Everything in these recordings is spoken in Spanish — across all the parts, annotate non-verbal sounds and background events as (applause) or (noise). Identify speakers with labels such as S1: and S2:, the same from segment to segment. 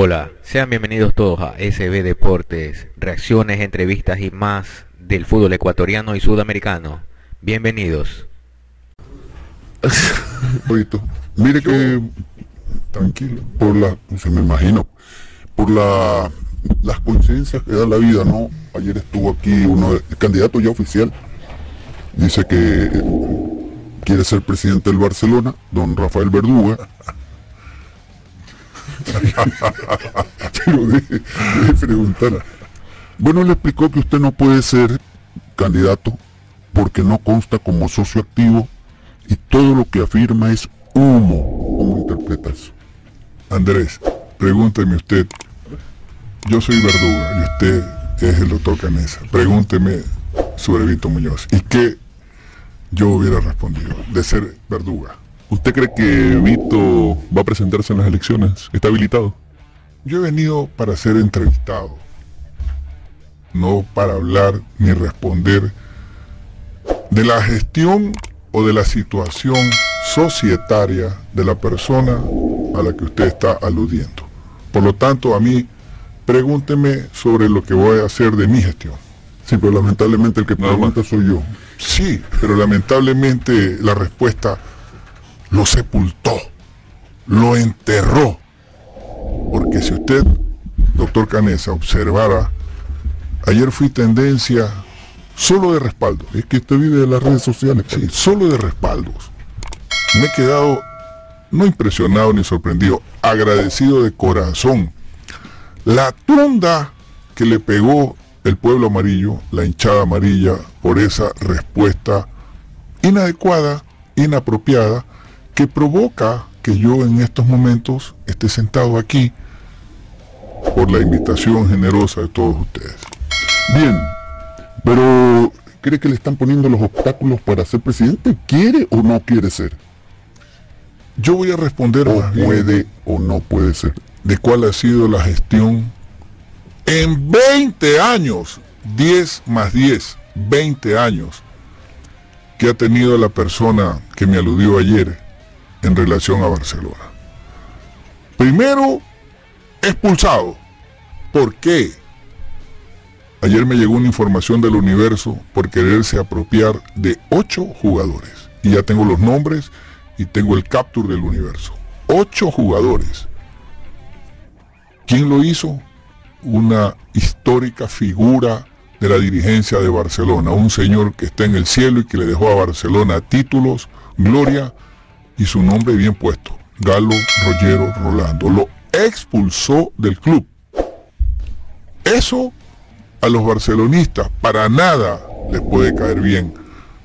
S1: Hola, sean bienvenidos todos a SB Deportes, reacciones, entrevistas y más del fútbol ecuatoriano y sudamericano. Bienvenidos. (laughs)
S2: Oito, mire que tranquilo, por la, se me imagino, por la, las coincidencias que da la vida, ¿no? Ayer estuvo aquí uno, el candidato ya oficial, dice que quiere ser presidente del Barcelona, don Rafael Verduga. Pero deje, deje. Bueno, le explicó que usted no puede ser candidato porque no consta como socio activo y todo lo que afirma es humo. ¿Cómo interpreta eso? Andrés, pregúnteme usted. Yo soy Verduga y usted es el doctor Canesa. Pregúnteme sobre Vito Muñoz. ¿Y qué yo hubiera respondido de ser Verduga?
S3: ¿Usted cree que Vito va a presentarse en las elecciones? ¿Está habilitado?
S2: Yo he venido para ser entrevistado, no para hablar ni responder de la gestión o de la situación societaria de la persona a la que usted está aludiendo. Por lo tanto, a mí, pregúnteme sobre lo que voy a hacer de mi gestión. Sí, pero lamentablemente el que pregunta soy yo. Sí, pero lamentablemente la respuesta lo sepultó, lo enterró. Porque si usted, doctor Canesa, observara, ayer fui tendencia solo de respaldo. Es que usted vive de las redes sociales. Solo de respaldos. Me he quedado no impresionado ni sorprendido, agradecido de corazón. La tunda que le pegó el pueblo amarillo, la hinchada amarilla, por esa respuesta inadecuada, inapropiada, que provoca que yo en estos momentos esté sentado aquí por la invitación generosa de todos ustedes. Bien, pero ¿cree que le están poniendo los obstáculos para ser presidente? ¿Quiere o no quiere ser? Yo voy a responder o puede o no puede ser. De cuál ha sido la gestión en 20 años, 10 más 10, 20 años, que ha tenido la persona que me aludió ayer en relación a Barcelona. Primero, expulsado. ¿Por qué? Ayer me llegó una información del universo por quererse apropiar de ocho jugadores. Y ya tengo los nombres y tengo el capture del universo. Ocho jugadores. ¿Quién lo hizo? Una histórica figura de la dirigencia de Barcelona. Un señor que está en el cielo y que le dejó a Barcelona títulos, gloria y su nombre bien puesto. Galo Rollero Rolando. Lo expulsó del club. Eso a los barcelonistas para nada les puede caer bien,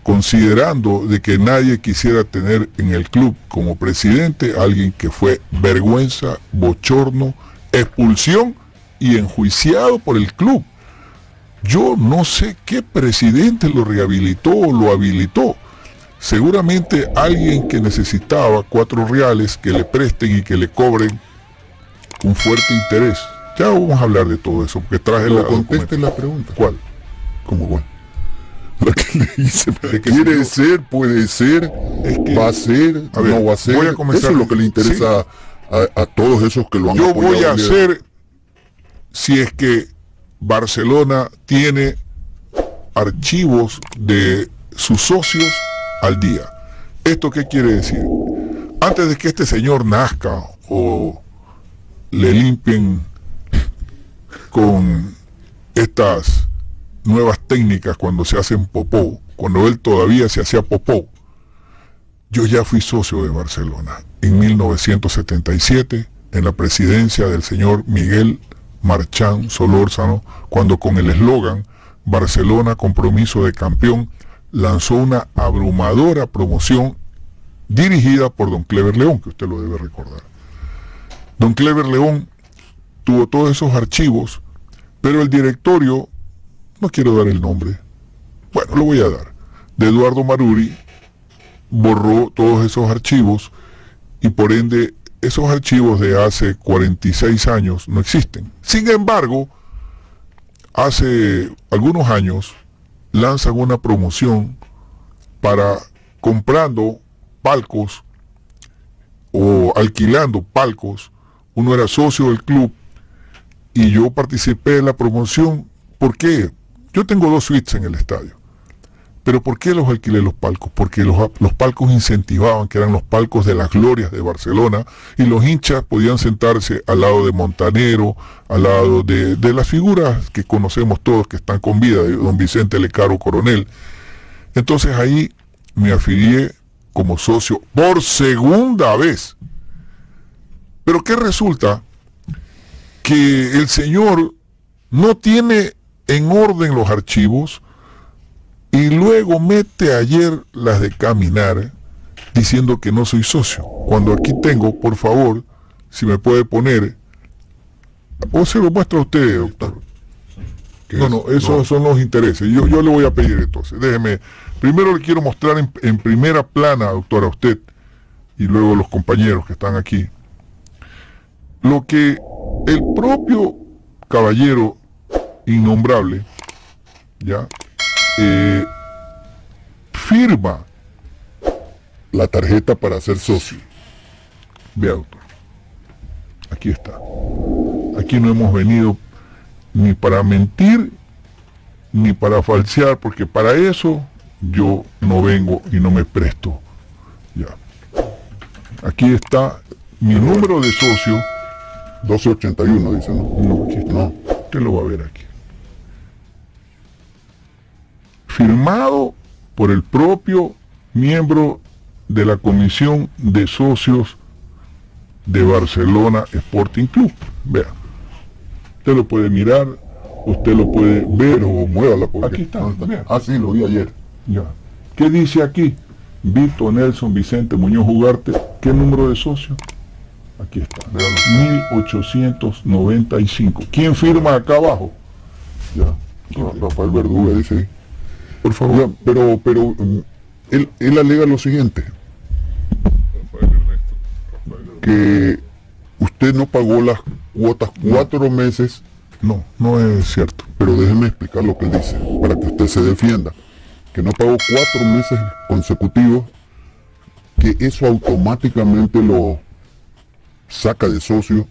S2: considerando de que nadie quisiera tener en el club como presidente a alguien que fue vergüenza, bochorno, expulsión y enjuiciado por el club. Yo no sé qué presidente lo rehabilitó o lo habilitó. Seguramente alguien que necesitaba cuatro reales que le presten y que le cobren un fuerte interés. Ya vamos a hablar de todo eso, porque traje la
S3: conteste la pregunta.
S2: ¿Cuál?
S3: ¿Cómo cuál? (laughs)
S2: La que le hice.
S3: que quiere ser, puede ser, va a ser,
S2: a ver,
S3: no va a ser.
S2: voy a comenzar-
S3: Eso es lo que le interesa a, a todos esos que lo han
S2: Yo voy a hacer si es que Barcelona tiene archivos de sus socios al día. ¿Esto qué quiere decir? Antes de que este señor nazca o le limpien con estas nuevas técnicas cuando se hacen popó, cuando él todavía se hacía popó, yo ya fui socio de Barcelona en 1977 en la presidencia del señor Miguel Marchán Solórzano, cuando con el eslogan Barcelona compromiso de campeón lanzó una abrumadora promoción dirigida por don Clever León, que usted lo debe recordar. Don Clever León tuvo todos esos archivos, pero el directorio, no quiero dar el nombre, bueno, lo voy a dar, de Eduardo Maruri, borró todos esos archivos y por ende esos archivos de hace 46 años no existen. Sin embargo, hace algunos años lanzan una promoción para comprando palcos o alquilando palcos. Uno era socio del club y yo participé en la promoción. ¿Por qué? Yo tengo dos suites en el estadio. Pero ¿por qué los alquilé los palcos? Porque los, los, palcos incentivaban, que eran los palcos de las glorias de Barcelona, y los hinchas podían sentarse al lado de Montanero, al lado de, de las figuras que conocemos todos que están con vida, de don Vicente Lecaro Coronel. Entonces ahí me afilié como socio por segunda vez. Pero ¿qué resulta? Que el señor no tiene en orden los archivos, y luego mete ayer las de caminar diciendo que no soy socio. Cuando aquí tengo, por favor, si me puede poner, o se lo muestra a usted, doctor. No, no, esos son los intereses. Yo, yo le voy a pedir entonces. Déjeme, primero le quiero mostrar en, en primera plana, doctor, a usted, y luego los compañeros que están aquí, lo que el propio caballero innombrable, ya, eh, firma la tarjeta para ser socio. Vea, doctor. Aquí está. Aquí no hemos venido ni para mentir ni para falsear, porque para eso yo no vengo y no me presto. Ya. Aquí está mi número de socio. 1281, dice, ¿no? No, lo va a ver aquí. Firmado por el propio miembro de la Comisión de Socios de Barcelona Sporting Club. Vea, usted lo puede mirar, usted lo puede ver. o muévala porque... Aquí está, Ah, sí, lo vi ayer. Ya. ¿Qué dice aquí? Vito Nelson Vicente Muñoz Ugarte. ¿Qué número de socio? Aquí está. 1895. ¿Quién firma acá abajo? Ya. Rafael Verduga dice. Por favor. pero, pero mm, él, él alega lo siguiente. Que usted no pagó las cuotas cuatro meses. No, no es cierto. Pero déjeme explicar lo que él dice, para que usted se defienda. Que no pagó cuatro meses consecutivos, que eso automáticamente lo saca de socio,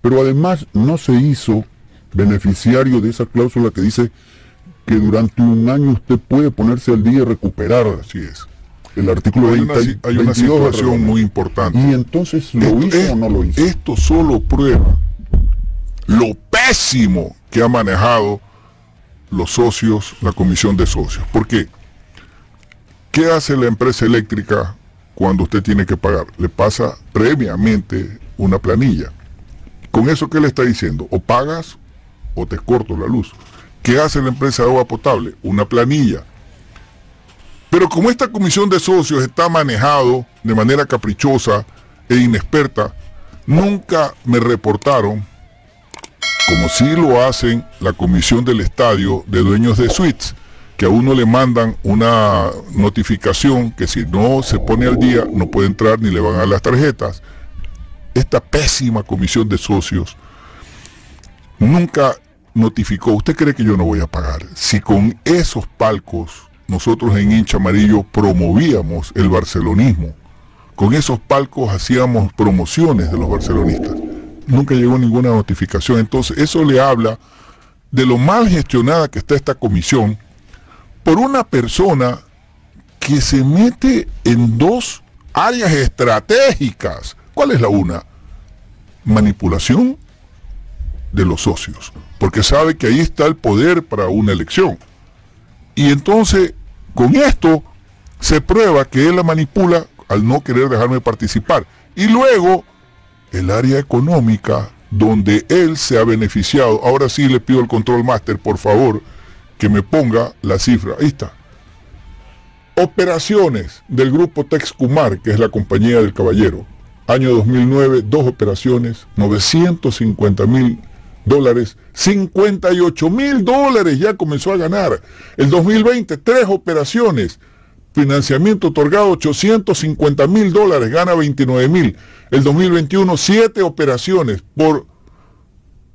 S2: pero además no se hizo beneficiario de esa cláusula que dice que durante un año usted puede ponerse al día y recuperar. Así es. El artículo hay 20, hay una situación muy importante. Y entonces, ¿lo hizo o no lo hizo? Esto solo prueba lo pésimo que ha manejado los socios, la comisión de socios. ¿Por qué? ¿Qué hace la empresa eléctrica cuando usted tiene que pagar? Le pasa previamente una planilla. ¿Con eso qué le está diciendo? O pagas o te corto la luz. ¿Qué hace la empresa de agua potable? Una planilla. Pero como esta comisión de socios está manejado de manera caprichosa e inexperta, nunca me reportaron, como sí lo hacen la comisión del estadio de dueños de suites, que a uno le mandan una notificación que si no se pone al día no puede entrar ni le van a las tarjetas. Esta pésima comisión de socios nunca notificó, ¿usted cree que yo no voy a pagar? Si con esos palcos nosotros en hincha amarillo promovíamos el barcelonismo, con esos palcos hacíamos promociones de los barcelonistas, nunca llegó ninguna notificación. Entonces eso le habla de lo mal gestionada que está esta comisión por una persona que se mete en dos áreas estratégicas. ¿Cuál es la una? Manipulación de los socios, porque sabe que ahí está el poder para una elección. Y entonces, con esto, se prueba que él la manipula al no querer dejarme participar. Y luego, el área económica, donde él se ha beneficiado. Ahora sí le pido al control master, por favor, que me ponga la cifra. Ahí está. Operaciones del grupo Texcumar, que es la compañía del caballero. Año 2009, dos operaciones, 950 mil dólares, 58 mil dólares ya comenzó a ganar. El 2020, tres operaciones, financiamiento otorgado 850 mil dólares, gana 29 mil. El 2021, siete operaciones por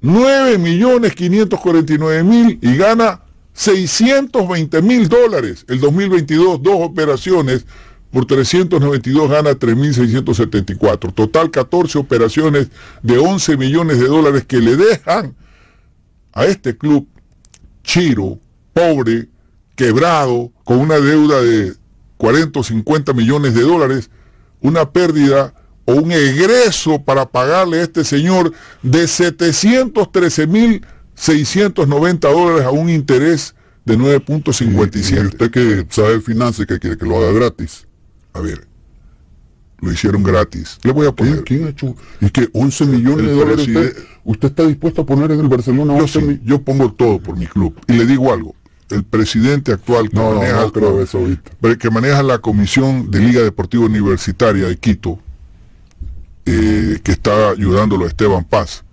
S2: 9 millones 549 mil y gana 620 mil dólares. El 2022, dos operaciones por 392 gana 3.674. Total 14 operaciones de 11 millones de dólares que le dejan a este club chiro, pobre, quebrado, con una deuda de 40 o 50 millones de dólares, una pérdida o un egreso para pagarle a este señor de 713 mil 690 dólares a un interés de 9.57.
S3: usted que sabe finanzas que quiere que lo haga gratis.
S2: A ver, lo hicieron gratis. Le voy a poner.
S3: ¿Quién, ha hecho? Y que 11 millones de dólares usted, está dispuesto a poner en el Barcelona.
S2: Yo, yo pongo todo por mi club. Y le digo algo. El presidente actual que, maneja, que maneja la Comisión de Liga Deportiva Universitaria de Quito, eh, que está ayudándolo a Esteban Paz,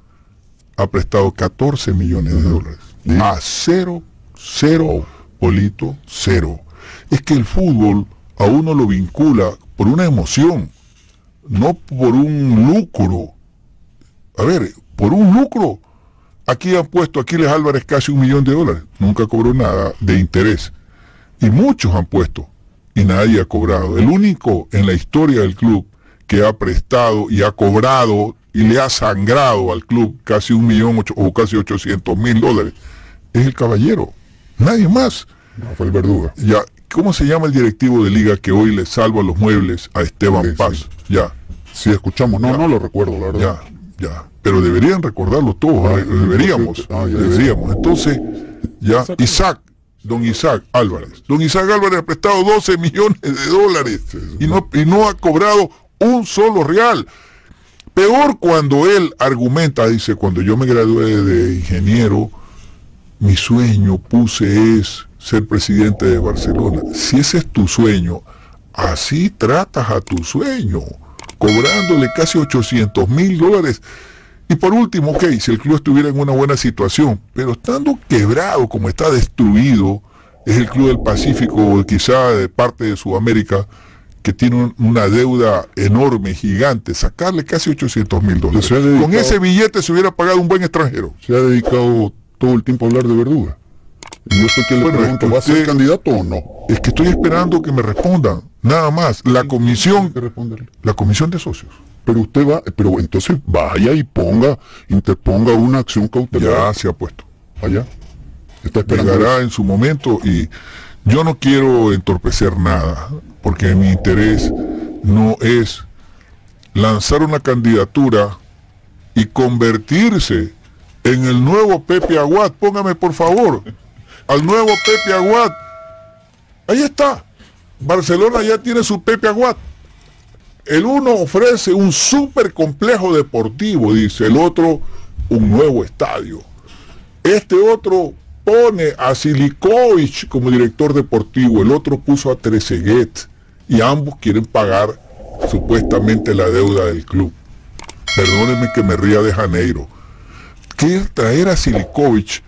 S2: ha prestado 14 millones de dólares. A cero, cero, Polito, cero. Es que el fútbol a uno lo vincula por una emoción, no por un lucro. A ver, por un lucro. Aquí han puesto Aquiles Álvarez casi un millón de dólares. Nunca cobró nada de interés. Y muchos han puesto y nadie ha cobrado. El único en la historia del club que ha prestado y ha cobrado y le ha sangrado al club casi un millón o casi ochocientos mil dólares es el caballero. Nadie más.
S3: No, fue el verduga.
S2: Ya, ¿cómo se llama el directivo de liga que hoy le salva los muebles a Esteban Paz? Ya.
S3: Si escuchamos, no, no lo recuerdo, la verdad.
S2: Ya, ya. Pero deberían recordarlo todos, deberíamos, ah, deberíamos. Entonces, ya, Isaac, don Isaac Álvarez. Don Isaac Álvarez ha prestado 12 millones de dólares y no, y no ha cobrado un solo real. Peor cuando él argumenta, dice, cuando yo me gradué de ingeniero, mi sueño puse es ser presidente de Barcelona. Si ese es tu sueño, así tratas a tu sueño, cobrándole casi 800 mil dólares. Y por último, ok, si el club estuviera en una buena situación, pero estando quebrado como está destruido, es el Club del Pacífico, quizá de parte de Sudamérica, que tiene una deuda enorme, gigante, sacarle casi 800 mil dólares. Con ese billete se hubiera pagado un buen extranjero.
S3: Se ha dedicado todo el tiempo a hablar de Verduga. Y yo sé que le pregunto, ¿va a ser candidato o no?
S2: Es que estoy esperando que me respondan, nada más. La comisión, la comisión de socios.
S3: Pero usted va, pero entonces vaya y ponga, interponga una acción cautelar.
S2: Ya se ha puesto.
S3: Allá.
S2: Está esperando. en su momento y yo no quiero entorpecer nada porque mi interés no es lanzar una candidatura y convertirse en el nuevo Pepe Aguad. Póngame por favor al nuevo Pepe Aguad. Ahí está. Barcelona ya tiene su Pepe Aguad. El uno ofrece un super complejo deportivo, dice el otro, un nuevo estadio. Este otro pone a Silikovic como director deportivo, el otro puso a Trezeguet y ambos quieren pagar supuestamente la deuda del club. Perdónenme que me ría de Janeiro. Quiere traer a Silikovic.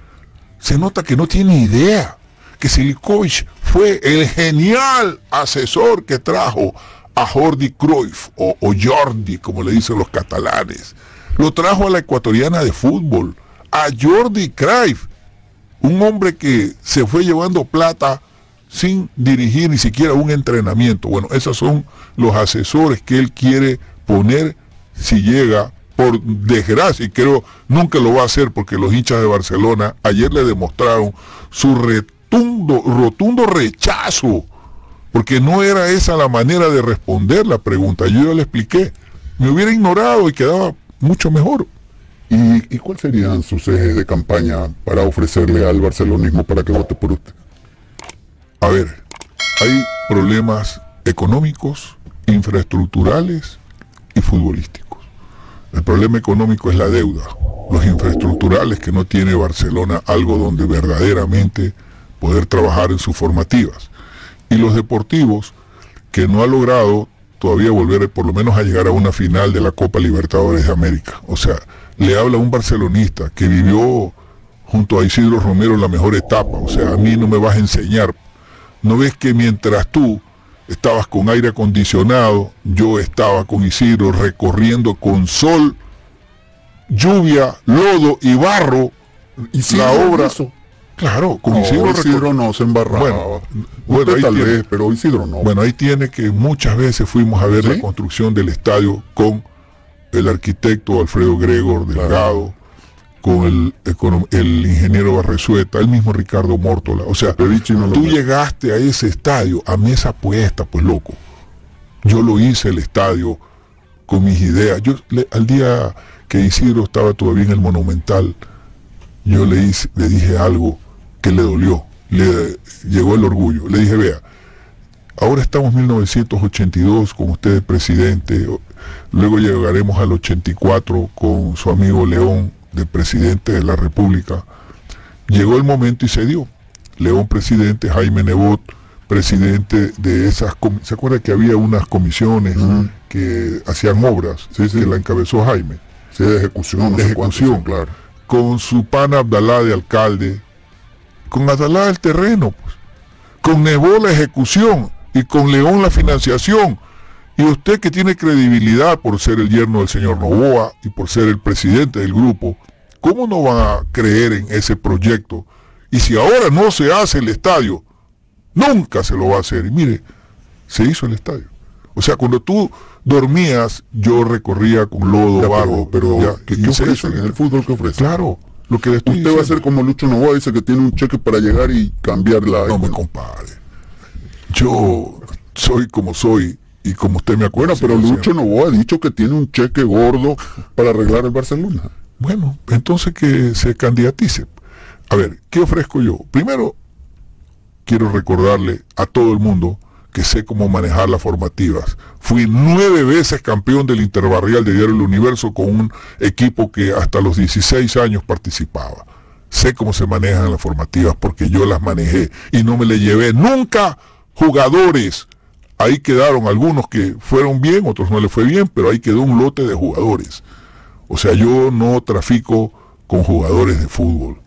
S2: Se nota que no tiene idea que Silikovic fue el genial asesor que trajo a Jordi Cruyff, o, o Jordi, como le dicen los catalanes. Lo trajo a la ecuatoriana de fútbol, a Jordi Cruyff, un hombre que se fue llevando plata sin dirigir ni siquiera un entrenamiento. Bueno, esos son los asesores que él quiere poner si llega, por desgracia, y creo nunca lo va a hacer porque los hinchas de Barcelona ayer le demostraron su retundo, rotundo rechazo, porque no era esa la manera de responder la pregunta. Yo ya le expliqué, me hubiera ignorado y quedaba mucho mejor.
S3: ¿Y, ¿Y cuáles serían sus ejes de campaña para ofrecerle al barcelonismo para que vote por usted?
S2: A ver, hay problemas económicos, infraestructurales y futbolísticos. El problema económico es la deuda. Los infraestructurales que no tiene Barcelona algo donde verdaderamente poder trabajar en sus formativas. Y los deportivos que no ha logrado todavía volver por lo menos a llegar a una final de la Copa Libertadores de América. O sea, le habla un barcelonista que vivió junto a Isidro Romero la mejor etapa. O sea, a mí no me vas a enseñar ¿No ves que mientras tú estabas con aire acondicionado, yo estaba con Isidro recorriendo con sol, lluvia, lodo y barro
S3: y la obra?
S2: Claro, con
S3: Isidro, no se embarraba.
S2: Bueno,
S3: ahí tal vez, pero Isidro no.
S2: Bueno, ahí tiene que muchas veces fuimos a ver la construcción del estadio con el arquitecto Alfredo Gregor Delgado, con el, el ingeniero Barresueta, el mismo Ricardo Mórtola. O sea, tú llegaste a ese estadio a mesa puesta, pues loco. Yo lo hice el estadio con mis ideas. Yo al día que Isidro estaba todavía en el Monumental, yo le, hice, le dije algo que le dolió, le llegó el orgullo. Le dije, vea, ahora estamos en 1982 con usted presidente, luego llegaremos al 84 con su amigo León de presidente de la República. Llegó el momento y se dio. León presidente, Jaime Nebot presidente de esas... ¿Se acuerda que había unas comisiones que hacían obras? Sí, que la encabezó Jaime.
S3: Sí, de ejecución.
S2: de ejecución, claro. Con su pana Abdalá de alcalde. Con Abdalá el terreno, pues. Con Nebot la ejecución y con León la financiación. Y usted que tiene credibilidad por ser el yerno del señor Novoa y por ser el presidente del grupo, ¿cómo no va a creer en ese proyecto? Y si ahora no se hace el estadio, Nunca se lo va a hacer. Y mire, se hizo el estadio. O sea, cuando tú dormías, yo recorría con lodo, barro,
S3: pero, ¿qué, ofrece en el fútbol que ofrece?
S2: Claro, lo que
S3: Usted va a ser como Lucho Novoa, dice que tiene un cheque para llegar y cambiar la...
S2: No me compare. Yo soy como soy y como usted me acuerda.
S3: pero Lucho Novoa ha dicho que tiene un cheque gordo para arreglar el Barcelona.
S2: Bueno, entonces que se candidatice. A ver, ¿qué ofrezco yo? Primero, quiero recordarle a todo el mundo que sé cómo manejar las formativas. Fui nueve veces campeón del Interbarrial de Diario del Universo con un equipo que hasta los 16 años participaba. Sé cómo se manejan las formativas porque yo las manejé y no me le llevé nunca jugadores. Ahí quedaron algunos que fueron bien, otros no le fue bien, pero ahí quedó un lote de jugadores. O sea, yo no trafico con jugadores de fútbol.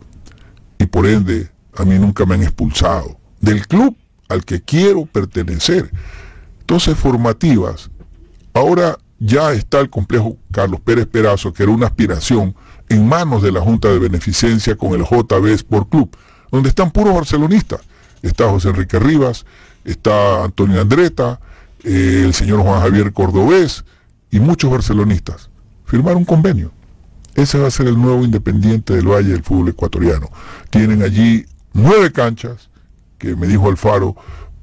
S2: Y por ende, a mí nunca me han expulsado del club al que quiero pertenecer. Entonces, formativas. Ahora ya está el complejo Carlos Pérez Perazo, que era una aspiración, en manos de la Junta de Beneficencia con el JB Sport Club, donde están puros barcelonistas. Está José Enrique Rivas, está Antonio Andreta, eh, el señor Juan Javier Cordobés y muchos barcelonistas. Firmaron un convenio. Ese va a ser el nuevo independiente del Valle del fútbol ecuatoriano. Tienen allí nueve canchas, que me dijo Alfaro,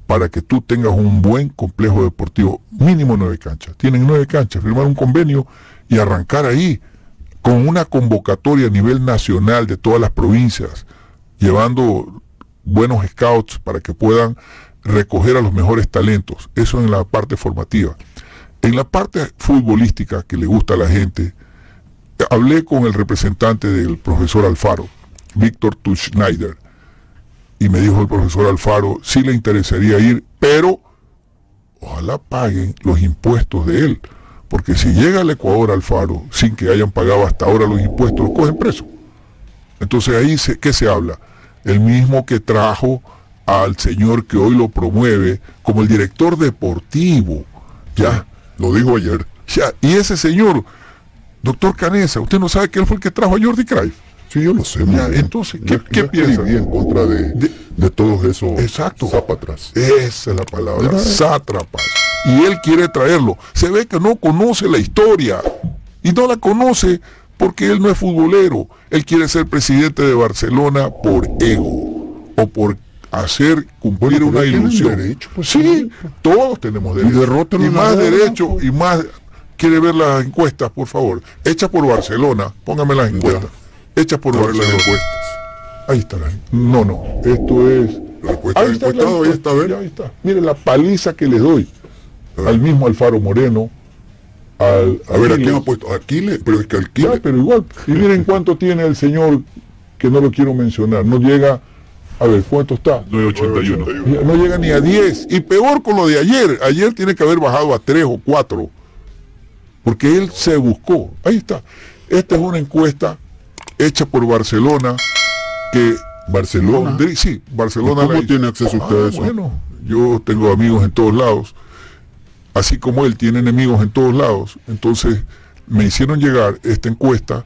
S2: para que tú tengas un buen complejo deportivo, mínimo nueve canchas. Tienen nueve canchas, firmar un convenio y arrancar ahí con una convocatoria a nivel nacional de todas las provincias, llevando buenos scouts para que puedan recoger a los mejores talentos. Eso en la parte formativa. En la parte futbolística que le gusta a la gente, hablé con el representante del profesor Alfaro, Víctor Tuschneider, y me dijo el profesor Alfaro, sí le interesaría ir, pero ojalá paguen los impuestos de él. Porque si llega al Ecuador Alfaro sin que hayan pagado hasta ahora los impuestos, lo cogen preso. Entonces ahí, se, ¿qué se habla? El mismo que trajo al señor que hoy lo promueve como el director deportivo. Ya,
S3: lo dijo ayer.
S2: Ya, y ese señor, doctor Canesa, usted no sabe que él fue el que trajo a Jordi Cruyff.
S3: Sí, yo lo sé.
S2: entonces, ¿qué, ¿qué piensa?
S3: en contra de, de, todos esos
S2: exacto. Esa es la palabra, sátrapas. Y él quiere traerlo. Se ve que no conoce la historia. Y no la conoce porque él no es futbolero. Él quiere ser presidente de Barcelona por ego. O por hacer cumplir una ilusión.
S3: Derecho, pues,
S2: sí, todos tenemos derecho. Y, y más derecho y más... ¿Quiere ver las encuestas, por favor? Hecha por Barcelona. Póngame las encuestas hechas por las encuestas. Ahí está la No, no, esto es...
S3: La encuesta ahí está, ahí está,
S2: ahí está. Mire la paliza que le doy al mismo Alfaro Moreno, al,
S3: a ver, ¿a quién ha puesto? Aquiles, pero es que Aquiles...
S2: pero igual, y miren cuánto tiene el señor, que no lo quiero mencionar, no llega, a ver, ¿cuánto está?
S3: 981.
S2: No llega ni a 10, y peor con lo de ayer, ayer tiene que haber bajado a 3 o 4, porque él se buscó, ahí está. Esta es una encuesta hecha por Barcelona, que
S3: Barcelona.
S2: sí, Barcelona.
S3: ¿Cómo tiene acceso usted a ah, eso?
S2: Bueno, yo tengo amigos en todos lados, así como él tiene enemigos en todos lados. Entonces me hicieron llegar esta encuesta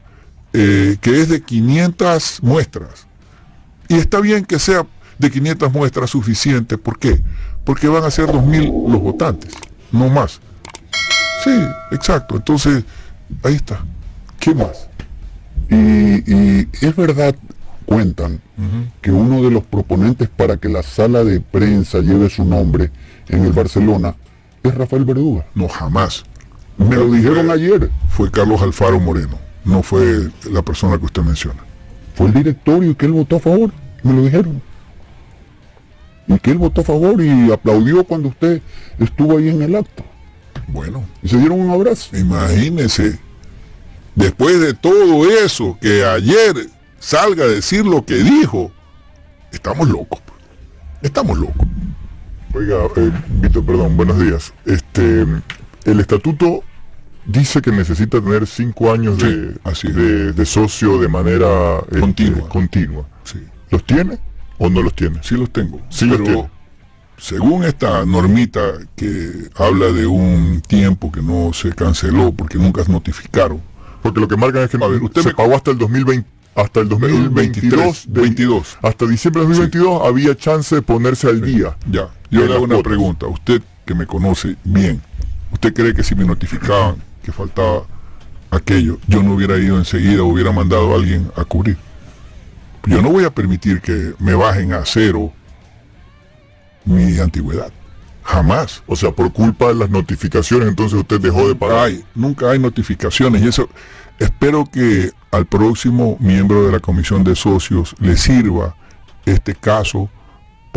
S2: eh, que es de 500 muestras. Y está bien que sea de 500 muestras suficiente. ¿Por qué? Porque van a ser 2.000 los votantes, no más. Sí, exacto. Entonces, ahí está. ¿Qué más?
S3: Y, y es verdad, cuentan, que uno de los proponentes para que la sala de prensa lleve su nombre en el Barcelona es Rafael Verduga.
S2: No, jamás.
S3: Me lo dijeron ayer.
S2: Fue Carlos Alfaro Moreno, no fue la persona que usted menciona.
S3: Fue el directorio que él votó a favor, me lo dijeron. Y que él votó a favor y aplaudió cuando usted estuvo ahí en el acto.
S2: Bueno,
S3: Y se dieron un abrazo.
S2: imagínese, después de todo eso, que ayer salga a decir lo que dijo, estamos locos. pues. Estamos locos.
S3: Oiga, eh, Víctor, perdón, buenos días. Este, el estatuto dice que necesita tener cinco años
S2: Sí,
S3: de,
S2: así
S3: de, de socio de manera este,
S2: Continua.
S3: continua.
S2: Sí,
S3: ¿Los tiene o no los tiene?
S2: sí los tengo.
S3: Sí los tiene.
S2: según esta normita que habla de un tiempo que no se canceló porque nunca notificaron,
S3: Porque lo que marcan es que
S2: A ver, usted
S3: se
S2: me-
S3: pagó hasta el 2020, hasta el 2022,
S2: 23,
S3: de-
S2: 22.
S3: hasta diciembre de 2022 había chance de ponerse al día.
S2: Ya, yo le hago una pregunta. Usted que me conoce bien, ¿usted cree que si me notificaban que faltaba aquello, yo no hubiera ido enseguida o hubiera mandado a alguien a cubrir? Yo no voy a permitir que me bajen a cero mi antigüedad. Jamás.
S3: O sea, por culpa de las notificaciones, entonces usted dejó de pagar.
S2: Hay, nunca hay notificaciones y eso espero que al próximo miembro de la comisión de socios le sirva este caso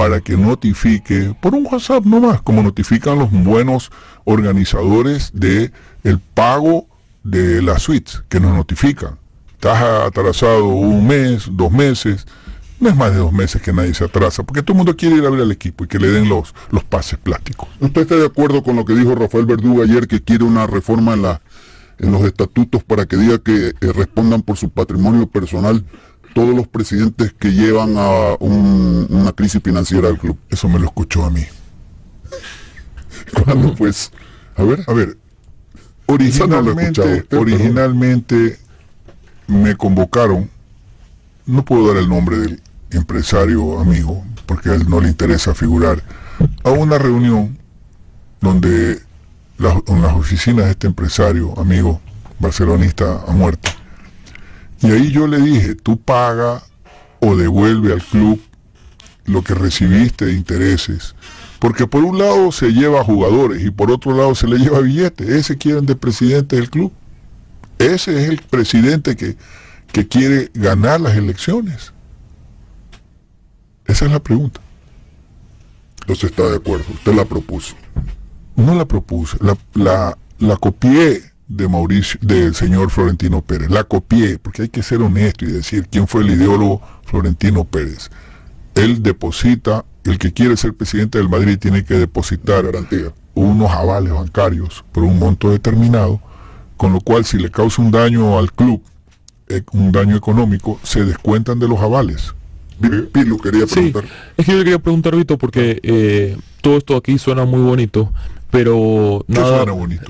S2: para que notifique por un WhatsApp nomás, como notifican los buenos organizadores de pago de las suites que nos notifican. Estás atrasado un mes, dos meses, no es más de dos meses que nadie se atrasa, porque todo el mundo quiere ir a ver al equipo y que le den los, los pases plásticos.
S3: ¿Usted está de acuerdo con lo que dijo Rafael Verduga ayer, que quiere una reforma en, la, en los estatutos para que diga que eh, respondan por su patrimonio personal todos los presidentes que llevan a un- una crisis financiera al club?
S2: Eso me lo escuchó a mí.
S3: ¿Cuándo pues? A ver,
S2: A ver,
S3: no lo
S2: originalmente,
S3: pero-
S2: originalmente me convocaron, no puedo dar el nombre del empresario amigo, porque a él no le interesa figurar, a una reunión donde las, en las oficinas de este empresario amigo barcelonista a muerte. Y ahí yo le dije, tú paga o devuelve al club lo que recibiste de intereses. Porque por un lado se lleva jugadores y por otro lado se le lleva billetes. Ese quieren de presidente del club. Ese es el presidente que, que quiere ganar las elecciones. Esa es la pregunta.
S3: entonces está de acuerdo, usted la propuso.
S2: No la propuse, la, la, la copié de Mauricio, del señor Florentino Pérez. La copié, porque hay que ser honesto y decir quién fue el ideólogo Florentino Pérez. Él deposita, el que quiere ser presidente del Madrid tiene que depositar
S3: Garantía.
S2: unos avales bancarios por un monto determinado, con lo cual si le causa un daño al club, eh, un daño económico, se descuentan de los avales.
S3: Pi- Pilu quería
S4: Sí,
S3: preguntar.
S4: es que yo le quería preguntar, Vito, porque eh, todo esto aquí suena muy bonito, pero
S2: ¿Qué
S4: nada,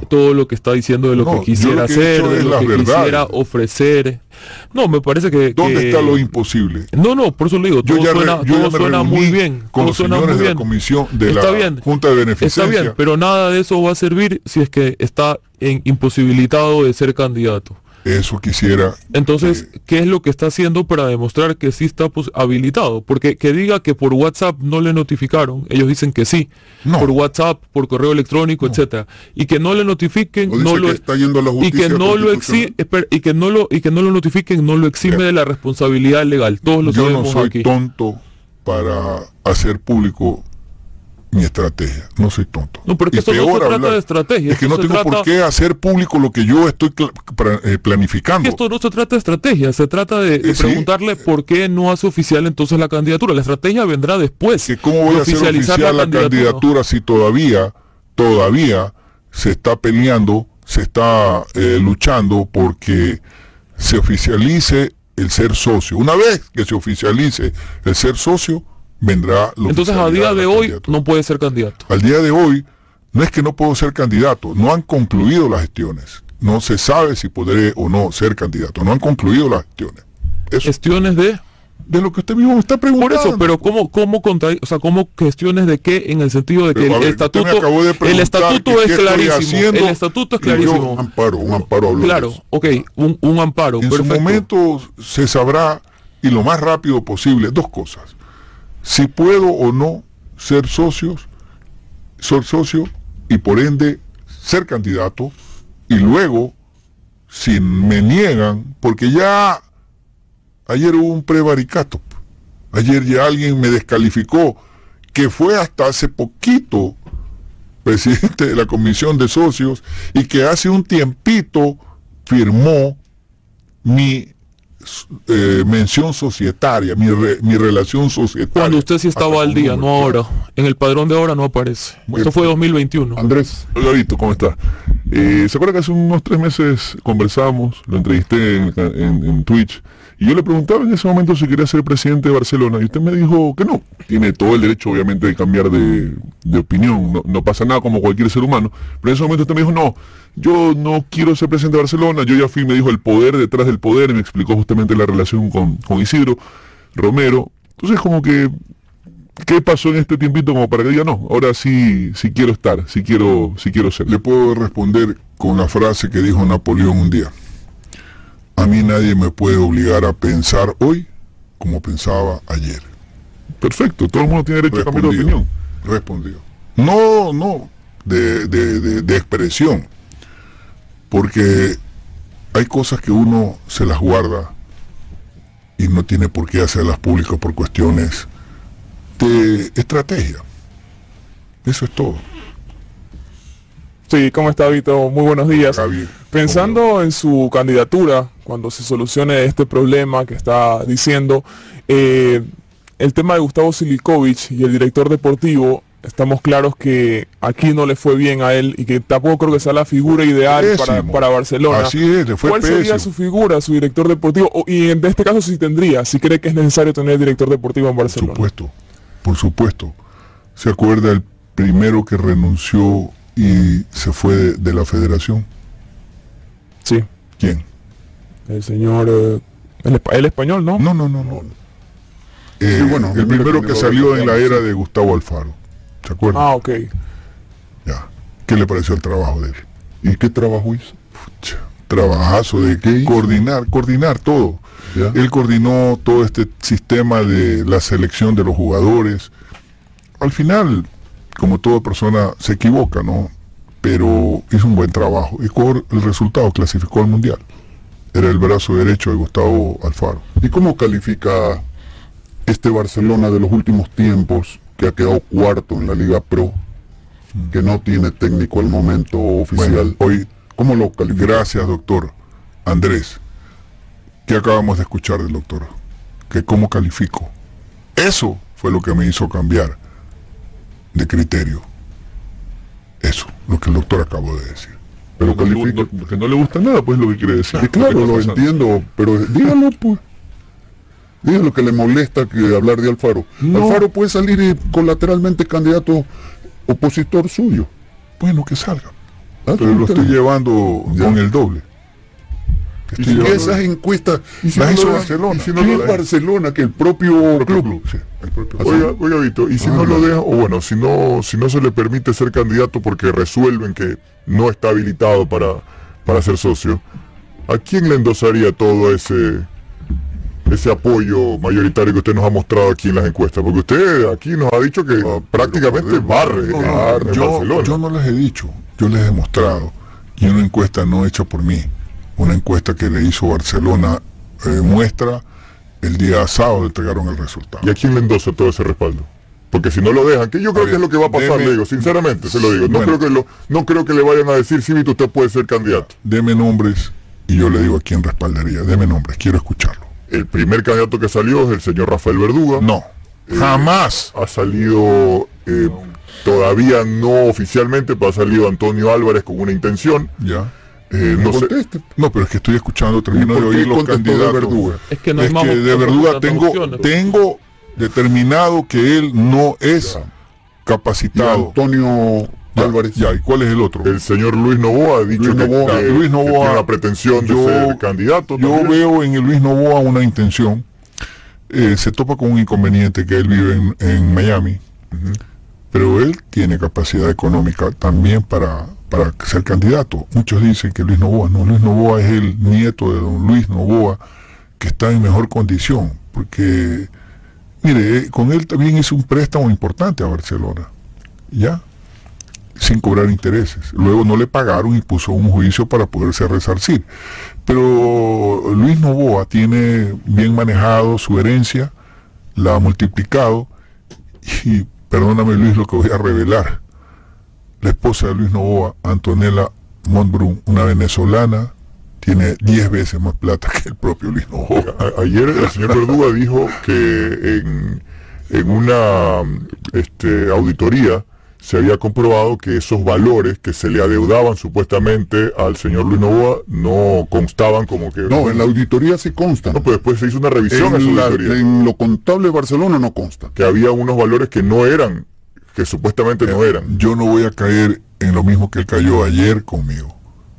S4: todo lo que está diciendo de lo
S2: No,
S4: que quisiera
S2: lo que
S4: hacer, de lo que quisiera ofrecer. No, me parece que...
S2: ¿Dónde
S4: que-
S2: está lo imposible?
S4: No, no, por eso le digo,
S2: Yo
S4: todo
S2: ya,
S4: suena,
S2: re- yo ya
S4: todo
S2: me
S4: suena muy bien,
S2: con
S4: todo
S2: los
S4: suena
S2: señores
S4: muy
S2: de la
S4: bien.
S2: comisión de
S4: Está
S2: la
S4: bien.
S2: Junta de Beneficencia.
S4: Está bien, pero nada de eso va a servir si es que está en imposibilitado de ser candidato.
S2: Eso quisiera.
S4: Entonces, ¿qué es lo que está haciendo para demostrar que sí está pues, habilitado? Porque que diga que por WhatsApp no le notificaron, ellos dicen que sí,
S2: No.
S4: por WhatsApp, por correo electrónico, etcétera, y que no le notifiquen, no
S3: que
S4: lo
S3: está yendo a la
S4: y que no lo
S3: constitucional.
S4: exi- espera, y que no lo y que no lo notifiquen, no lo exime
S2: Bien.
S4: de la responsabilidad legal. Todos lo
S2: Yo no soy
S4: aquí.
S2: tonto para hacer público mi estrategia. No soy tonto.
S4: No, pero es que
S2: Y
S4: esto no
S2: peor
S4: se trata
S2: hablar.
S4: de estrategia,
S2: Es que no tengo por qué hacer público lo que yo estoy eh, planificando.
S4: Esto no se trata de estrategia, se trata de, de
S2: Eh, sí.
S4: preguntarle por qué no hace oficial entonces la candidatura. La estrategia vendrá después.
S2: que cómo voy a hacer oficial la candidatura si todavía, todavía se está peleando, se está eh, luchando porque se oficialice el ser socio. Una vez que se oficialice el ser socio, vendrá la
S4: Entonces a día de hoy
S2: candidatura.
S4: no puede ser candidato.
S2: Al día de hoy, no es que no puedo ser candidato, no han concluido las gestiones. No se sabe si podré o no ser candidato, no han concluido las gestiones. Eso,
S4: Gestiones de...
S2: de lo que usted mismo me está preguntando.
S4: Por eso, pero ¿cómo, cómo, contra, o sea, cómo cuestiones de qué en el sentido de que
S2: Pero,
S4: el,
S2: ver,
S4: estatuto,
S2: de
S4: el estatuto es clarísimo, el estatuto es clarísimo.
S2: un amparo, un amparo habló de
S4: Claro,
S2: eso.
S4: ok, un, un amparo,
S2: En su
S4: perfecto.
S2: momento se sabrá, y lo más rápido posible, dos cosas. Si puedo o no ser socios, ser socio y por ende ser candidato, y luego, si me niegan, porque ya ayer hubo un prevaricato, ayer ya alguien me descalificó, que fue hasta hace poquito presidente de la comisión de socios y que hace un tiempito firmó mi eh, mención societaria, mi, re- mi relación societaria.
S4: Cuando usted sí estaba al día, no ahora. En el padrón de ahora no aparece. Esto fue 2021.
S2: Andrés,
S5: Gavito, ¿cómo está? Eh, ¿Se acuerda que hace unos tres meses conversamos, lo entrevisté en, en- en Twitch, y yo le preguntaba en ese momento si quería ser presidente de Barcelona, y usted me dijo que no. Tiene todo el derecho, obviamente, de cambiar de, opinión, no, no pasa nada como cualquier ser humano, pero en ese momento usted me dijo, no, yo no quiero ser presidente de Barcelona, yo ya fui, me dijo el poder detrás del poder, y me explicó justamente la relación con, con Isidro Romero. Entonces, como que ¿Qué pasó en este tiempito como para que diga no? Ahora sí, sí quiero estar, sí quiero, sí quiero ser.
S2: le puedo responder con la frase que dijo Napoleón un día. A mí nadie me puede obligar a pensar hoy como pensaba ayer.
S5: Perfecto, todo el mundo tiene derecho a cambiar de opinión.
S2: Respondido. No, no, de, de- de- de expresión. Porque hay cosas que uno se las guarda y no tiene por qué hacerlas públicas por cuestiones de estrategia. Eso es todo.
S6: Sí, ¿cómo está Vito? Muy buenos días. Pensando en su candidatura, cuando se solucione este problema que está diciendo, eh, el tema de Gustavo Silikovic y el director deportivo, estamos claros que aquí no le fue bien a él y que tampoco creo que sea la figura ideal para, para Barcelona.
S2: Así es, le fue
S6: ¿Cuál sería su figura, su director deportivo? O- y en este caso si tendría, si cree que es necesario tener director deportivo en
S2: Por
S6: Barcelona.
S2: supuesto, por supuesto. ¿Se acuerda el primero que renunció y se fue de, de la federación?
S6: Sí,
S2: ¿Quién?
S6: el señor, eh, el, el español, ¿no?
S2: No, no, no, no. Eh, Sí, bueno, el primero que salió en la era sí. de Gustavo Alfaro. ¿Se acuerda?
S6: Ah, ok.
S2: Ya. ¿Qué le pareció el trabajo de él?
S5: ¿Y qué trabajo hizo?
S2: Pucha, trabajazo de
S5: ¿Qué hizo?
S2: coordinar, coordinar todo.
S5: ¿Ya?
S2: Él coordinó todo este sistema de la selección de los jugadores. Al final, como toda persona, se equivoca, ¿no? Pero hizo un buen trabajo. Y con el resultado clasificó al Mundial. Era el brazo derecho de Gustavo Alfaro.
S5: ¿Y cómo califica este Barcelona de los últimos tiempos que ha quedado cuarto en la Liga Pro, que no tiene técnico al momento oficial?
S2: Bueno, hoy,
S5: ¿Cómo lo califica?
S2: gracias, doctor Andrés. ¿Qué acabamos de escuchar del doctor? Que cómo califico. Eso fue lo que me hizo cambiar de criterio. Eso, lo que el doctor acabó de decir.
S5: Pero
S2: gu-
S5: califica.
S2: no- que no le gusta nada, pues lo que quiere decir.
S5: Claro,
S2: ¿Qué está
S5: lo
S2: pasando?
S5: entiendo, pero dígalo pues. Dígalo que le molesta que hablar de Alfaro.
S2: No.
S5: Alfaro puede salir colateralmente candidato opositor suyo.
S2: Bueno, que salga.
S5: Ah,
S2: Pero lo estoy llevando
S5: Ya.
S2: con el doble. Que
S5: Y esas encuestas
S2: ¿Y si
S5: las hizo Barcelona,
S2: si no
S5: ¿Qué
S2: lo
S5: Barcelona que el propio, club.
S7: Oiga, oiga, Vito, y si
S5: Ah,
S7: no lo deja, o bueno, si no, si no se le permite ser candidato porque resuelven que no está habilitado para, para ser socio, ¿a quién le endosaría todo ese ese apoyo mayoritario que usted nos ha mostrado aquí en las encuestas? Porque usted aquí nos ha dicho que
S2: Ah,
S7: prácticamente
S2: pero,
S7: barre,
S2: no,
S7: barre
S2: yo,
S7: Barcelona.
S2: yo no les he dicho, yo les he demostrado. Y una encuesta no hecha por mí, una encuesta que le hizo Barcelona eh, muestra el día sábado entregaron el resultado.
S7: ¿Y a quién le endosa todo ese respaldo? Porque si no lo dejan, que yo creo que es lo que va a pasar,
S2: deme-
S7: le digo, sinceramente se lo digo. No,
S2: Bueno.
S7: creo que lo, no creo que le vayan a decir, sí, Vito, usted puede ser candidato.
S2: Deme nombres y yo le digo a quién respaldaría. Deme nombres, quiero escucharlo.
S7: El primer candidato que salió es el señor Rafael Verduga.
S2: No, jamás.
S7: ha salido eh, todavía no oficialmente, pero ha salido Antonio Álvarez con una intención.
S2: Ya.
S7: Eh, no sé,
S5: Conteste.
S2: No, pero es que estoy escuchando,
S5: ¿Y
S2: termino de oír los
S5: contestó de
S2: candidatos.
S5: Verduga?
S4: Es que no
S2: es
S4: más
S2: que de Verduga tengo, tengo determinado que él no es
S5: Ya. Y
S2: capacitado.
S5: Antonio
S2: Ya,
S5: Álvarez.
S2: Ya, ¿y cuál es el otro?
S7: el señor Luis Novoa ha dicho
S5: Luis
S7: que,
S5: Novoa.
S7: que-
S2: Luis
S7: que
S2: Novoa,
S7: tiene la pretensión de
S2: yo-
S7: ser candidato.
S2: Yo
S7: también.
S2: veo en el Luis Novoa una intención eh, se topa con un inconveniente que él vive en, en Miami, pero él tiene capacidad económica también para, para ser candidato. Muchos dicen que Luis Novoa, no, Luis Novoa es el nieto de don Luis Novoa, que está en mejor condición, porque, mire, eh, con él también hizo un préstamo importante a Barcelona, ¿ya? sin cobrar intereses. Luego no le pagaron y puso un juicio para poderse resarcir. Pero Luis Novoa tiene bien manejado su herencia, la ha multiplicado y perdóname Luis lo que voy a revelar. La esposa de Luis Novoa, Antonella Montbrun, una venezolana, tiene 10 veces más plata que el propio Luis Novoa.
S7: A- ayer el señor Verduga dijo que en, en una este, auditoría se había comprobado que esos valores que se le adeudaban supuestamente al señor Luis Novoa no constaban como que...
S3: No, en la auditoría sí consta.
S7: No, pues después se hizo una revisión a
S3: en,
S7: esa
S3: la-
S7: auditoría.
S3: en lo contable de Barcelona no consta.
S7: que había unos valores que no eran, que supuestamente no eran.
S2: Yo no voy a caer en lo mismo que él cayó ayer conmigo.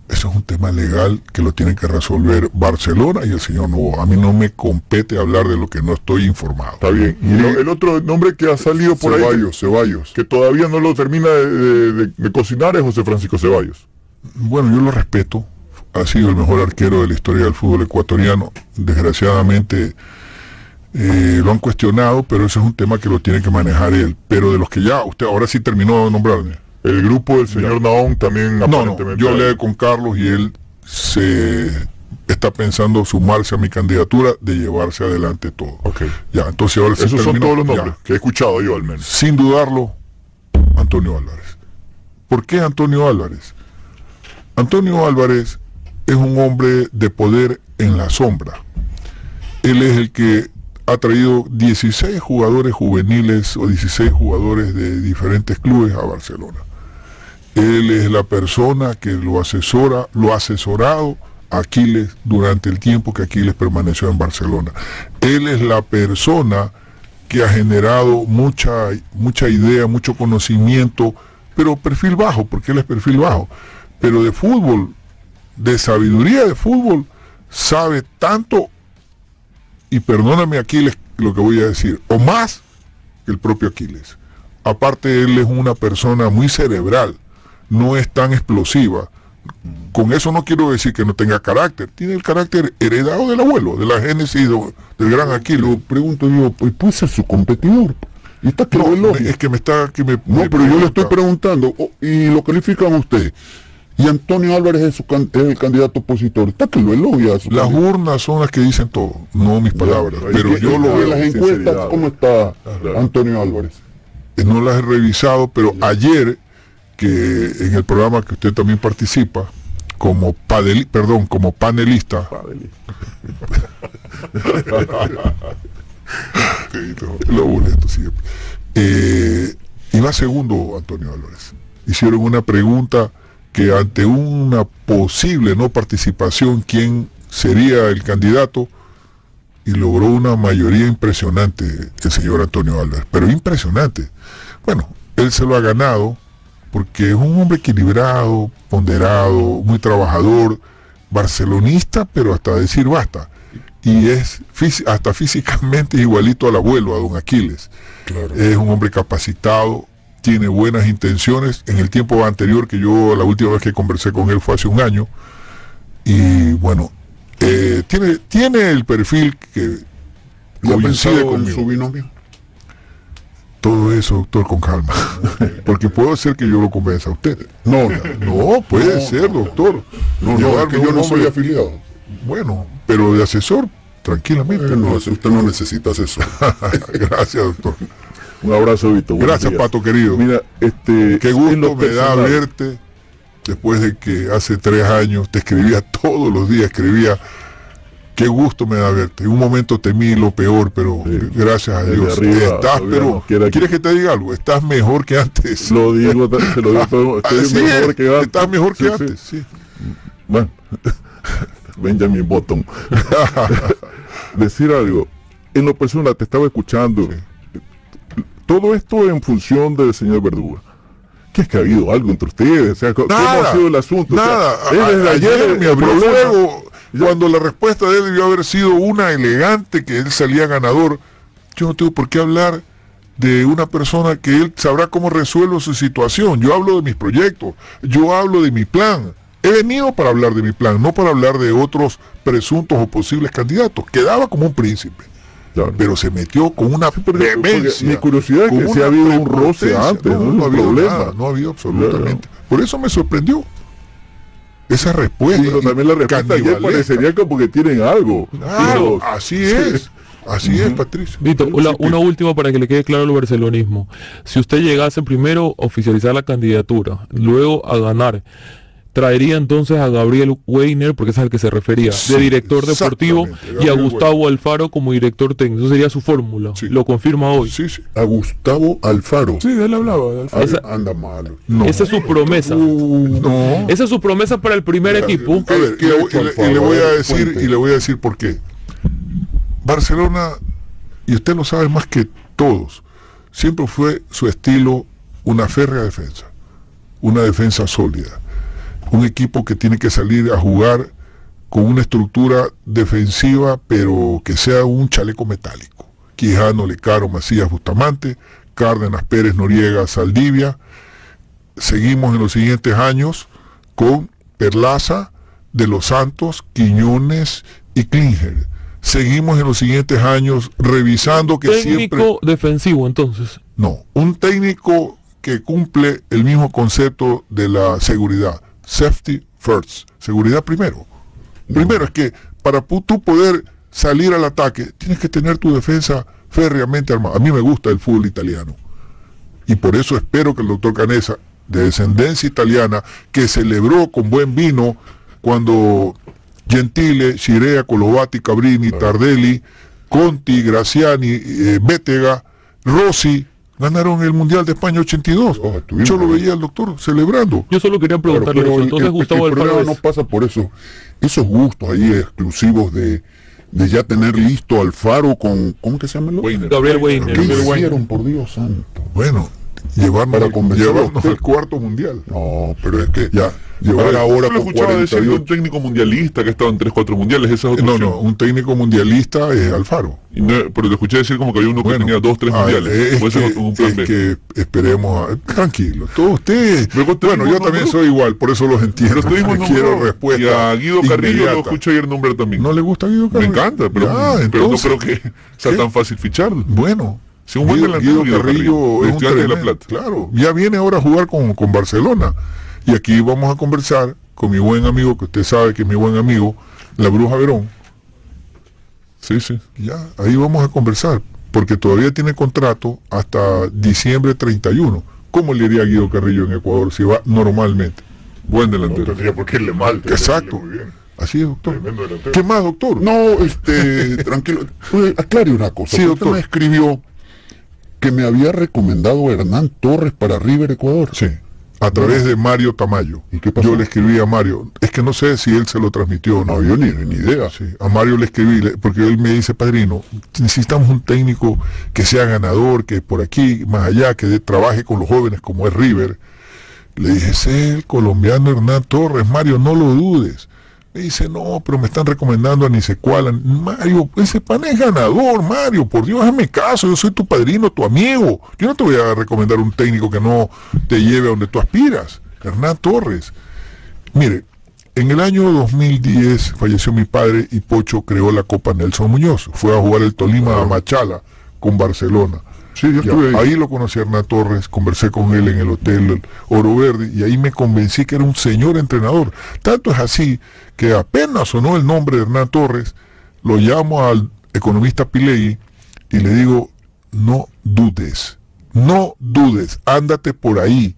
S2: Eso es un tema legal que lo tienen que resolver Barcelona y el señor Novoa. A mí no me compete hablar de lo que no estoy informado.
S7: Está bien. Y el otro nombre que ha salido por ahí,
S3: Ceballos, Ceballos.
S7: que todavía no lo termina de, de- de- de cocinar, es José Francisco Ceballos.
S2: Bueno, yo lo respeto. Ha sido el mejor arquero de la historia del fútbol ecuatoriano. Desgraciadamente eh, lo han cuestionado, pero ese es un tema que lo tiene que manejar él. Pero de los que ya, usted ahora sí terminó de nombrarme.
S7: El grupo del señor Naón también
S2: No, no,
S7: aparentemente...
S2: yo hablé con Carlos y él se está pensando sumarse a mi candidatura de llevarse adelante todo.
S7: Ok.
S2: Ya, entonces ahora sí
S7: Esos son todos los
S2: Ya.
S7: nombres que he escuchado yo al menos.
S2: Sin dudarlo, Antonio Álvarez. ¿Por qué Antonio Álvarez? Antonio Álvarez es un hombre de poder en la sombra. Él es el que ha traído 16 jugadores juveniles o 16 jugadores de diferentes clubes a Barcelona. Él es la persona que lo asesora, lo ha asesorado a Aquiles durante el tiempo que Aquiles permaneció en Barcelona. Él es la persona que ha generado mucha, mucha idea, mucho conocimiento, pero perfil bajo, porque él es perfil bajo. Pero de fútbol, de sabiduría de fútbol, sabe tanto, y perdóname Aquiles lo que voy a decir, o más que el propio Aquiles. Aparte, él es una persona muy cerebral, no es tan explosiva. Con eso no quiero decir que no tenga carácter, tiene el carácter heredado del abuelo, de la génesis del gran Aquiles.
S3: Lo pregunto yo, pues puede ser su competidor. Y está
S2: No, es que me está que me,
S3: No,
S2: me
S3: pero yo le estoy
S2: pregunta.
S3: preguntando, oh, y lo califican usted. Y Antonio Álvarez es, su can- es el candidato opositor. Está que lo elogia.
S2: Las
S3: candidato.
S2: urnas son las que dicen todo, no mis palabras.
S3: ¿Y
S2: pero yo lo
S3: en las
S2: veo.
S3: encuestas. ¿cómo está
S7: Claro.
S3: Antonio Álvarez?
S2: Eh, No las he revisado, pero ayer que en el programa que usted también participa como padeli- perdón, como panelista, (laughs) lo boleto siempre. Eh, iba segundo Antonio Álvarez. Hicieron una pregunta que ante una posible no participación, ¿quién sería el candidato? Y logró una mayoría impresionante el señor Antonio Álvarez, pero impresionante. Bueno, él se lo ha ganado porque es un hombre equilibrado, ponderado, muy trabajador, barcelonista, pero hasta decir basta. Y es hasta físicamente (laughs) igualito al abuelo, a don Aquiles. Es un hombre capacitado, tiene buenas intenciones. En el tiempo anterior que yo, la última vez que conversé con él fue hace un año. Y bueno, eh, tiene, tiene el perfil que
S3: ¿Y ha
S2: coincide conmigo.
S3: su binomio?
S2: Todo eso, doctor, con calma. (laughs) Porque puede ser que yo lo convenza a usted.
S3: No,
S2: No, puede
S3: No,
S2: ser, doctor.
S3: no, no, es que yo no soy afiliado.
S2: Bueno, pero de asesor, tranquilamente.
S3: Eh, no, usted no necesita eso. (laughs)
S2: Gracias, doctor.
S7: Un abrazo, buenos
S2: Gracias,
S7: días.
S2: Pato querido.
S7: Mira, este...
S2: Qué gusto me da verte después de que hace tres años te escribía (laughs) todos los días, escribía. Qué gusto me da verte. En un momento temí lo peor, pero
S7: Sí.
S2: gracias a Dios.
S7: arriba,
S2: Estás, pero. ¿quieres que te diga algo? Estás mejor que antes.
S7: Lo digo, (laughs) se lo digo, todo, estoy mejor que antes.
S2: Estás mejor que
S7: Sí,
S2: antes, sí.
S7: Bueno, (laughs) Benjamin Button. Decir algo. En lo personal, te estaba escuchando. Todo esto en función del señor Verduga. ¿Qué es que ha habido algo entre ustedes? O sea, ¿cómo
S2: Nada,
S7: ha sido el asunto? O sea,
S2: Nada.
S7: él
S2: A-
S7: desde
S2: ayer,
S7: ayer
S2: me abrió fuego cuando la respuesta de él debió haber sido una elegante que él salía ganador. yo no tengo por qué hablar de una persona que él sabrá cómo resuelvo su situación. Yo hablo de mis proyectos, yo hablo de mi plan. He venido para hablar de mi plan, no para hablar de otros presuntos o posibles candidatos. Quedaba como un príncipe. Pero se metió con una
S3: vehemencia. Mi curiosidad es que si ha habido un roce antes, no,
S2: no,
S3: ha habido
S2: nada, no ha habido absolutamente. Por eso me sorprendió esa respuesta.
S3: pero también la respuesta ayer parecería como que tienen algo.
S2: Claro, así (laughs) es. Así es, Patricio.
S4: Vito, una, una, última para que le quede claro el barcelonismo. Si usted llegase primero a oficializar la candidatura, luego a ganar, traería entonces a Gabriel Weiner, porque es al que se refería, de director deportivo, y a Gustavo Alfaro como director técnico. Esa sería su fórmula. Lo confirma hoy.
S2: Sí, sí. A Gustavo Alfaro.
S6: Sí, él hablaba de Alfaro.
S2: Esa, anda mal.
S4: Esa es su promesa.
S2: no.
S4: Esa es su promesa para el primer equipo.
S2: A ver, y, le, voy a decir, y le voy a decir por qué. Barcelona, y usted lo sabe más que todos, siempre fue su estilo una férrea defensa, una defensa sólida un equipo que tiene que salir a jugar con una estructura defensiva, pero que sea un chaleco metálico. Quijano, Lecaro, Macías, Bustamante, Cárdenas, Pérez, Noriega, Saldivia. Seguimos en los siguientes años con Perlaza, De los Santos, Quiñones y Klinger. Seguimos en los siguientes años revisando que
S4: técnico defensivo entonces.
S2: No, un técnico que cumple el mismo concepto de la seguridad safety first, seguridad primero. Primero es que para tú poder salir al ataque, tienes que tener tu defensa férreamente armada. A mí me gusta el fútbol italiano. Y por eso espero que el doctor Canesa, de descendencia italiana, que celebró con buen vino cuando Gentile, Chirea, Colovati, Cabrini, Tardelli, Conti, Graciani, eh, Bétega, Rossi, ganaron el Mundial de España 82. Yo lo veía al doctor celebrando.
S4: Yo solo quería preguntarle
S3: pero, Entonces el, Gustavo el, el no pasa por eso. Esos gustos ahí exclusivos de, de ya tener listo al faro con ¿cómo que se llama?
S4: Gabriel Weiner.
S3: ¿Qué hicieron por Dios santo?
S2: Bueno, llevarnos, para llevarnos (laughs) al cuarto mundial.
S3: No, pero es que ya
S7: Llevar ahora con escuchaba decir un técnico mundialista que ha estado en 3, 4 mundiales, esa es
S2: No, no, un técnico mundialista es Alfaro.
S7: pero te escuché decir como que había uno que tenía 2, 3 mundiales.
S2: Es, que, un plan es que esperemos, a, tranquilo, todos ustedes. Bueno, yo también soy igual, por eso los entiendo.
S7: Pero (laughs) quiero respuesta. Y a Guido Carrillo lo escuché ayer nombrar también.
S2: ¿No le gusta Guido Carrillo?
S7: Me encanta, pero, pero no creo que sea tan fácil ficharlo.
S2: Bueno,
S7: si un buen
S2: Guido, Guido, Guido Carrillo, es un de la Plata. Claro, ya viene ahora a jugar con, con Barcelona. Y aquí vamos a conversar con mi buen amigo, que usted sabe que es mi buen amigo, la Bruja Verón. Sí, sí. Ya, ahí vamos a conversar, porque todavía tiene contrato hasta diciembre 31. ¿Cómo le iría a Guido Carrillo en Ecuador si va normalmente?
S7: Buen delantero.
S2: No tendría por qué irle mal.
S7: Exacto.
S2: Así es, doctor. ¿Qué más, doctor?
S3: No, este, (laughs) tranquilo. aclare una cosa.
S2: Sí, doctor.
S3: me escribió que me había recomendado Hernán Torres para River Ecuador.
S2: Sí a través de Mario Tamayo.
S3: ¿Y qué pasó?
S2: Yo le escribí a Mario, es que no sé si él se lo transmitió o no.
S3: yo ni, ni idea.
S2: Sí, a Mario le escribí, porque él me dice, padrino, necesitamos un técnico que sea ganador, que por aquí, más allá, que trabaje con los jóvenes como es River. Le dije, sé el colombiano Hernán Torres, Mario, no lo dudes. Me dice, no, pero me están recomendando a ni se cuál. Mario, ese pan es ganador, Mario, por Dios, hazme caso, yo soy tu padrino, tu amigo. Yo no te voy a recomendar un técnico que no te lleve a donde tú aspiras. Hernán Torres. Mire, en el año 2010 falleció mi padre y Pocho creó la Copa Nelson Muñoz. Fue a jugar el Tolima a Machala con Barcelona.
S3: Sí, yo estuve
S2: ahí. lo conocí a Hernán Torres, conversé con él en el hotel Oro Verde y ahí me convencí que era un señor entrenador. Tanto es así que apenas sonó el nombre de Hernán Torres, lo llamo al economista Pilei y le digo, no dudes, no dudes, ándate por ahí.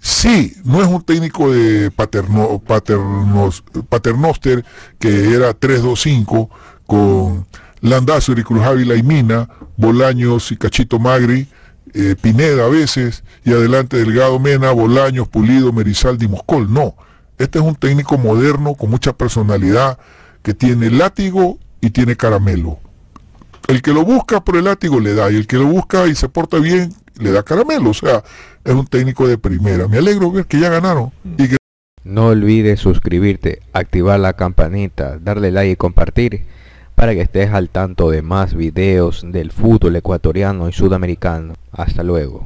S2: Sí, no es un técnico de paterno, paternos, paternoster que era 3-2-5 con Landazo, y Cruz Ávila y Mina, Bolaños y Cachito Magri, eh, Pineda a veces, y adelante Delgado Mena, Bolaños, Pulido, Merizaldi y Moscol. No, este es un técnico moderno con mucha personalidad, que tiene látigo y tiene caramelo. El que lo busca por el látigo le da, y el que lo busca y se porta bien, le da caramelo. O sea, es un técnico de primera. Me alegro ver que ya ganaron. Y que...
S1: No olvides suscribirte, activar la campanita, darle like y compartir para que estés al tanto de más videos del fútbol ecuatoriano y sudamericano. Hasta luego.